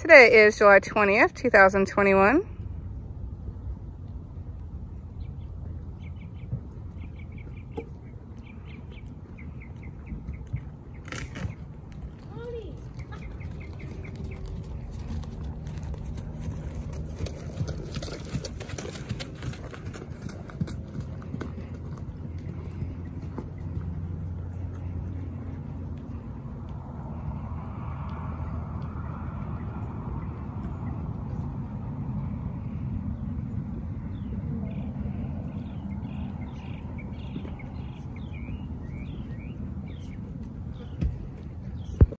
Today is July 20th, 2021.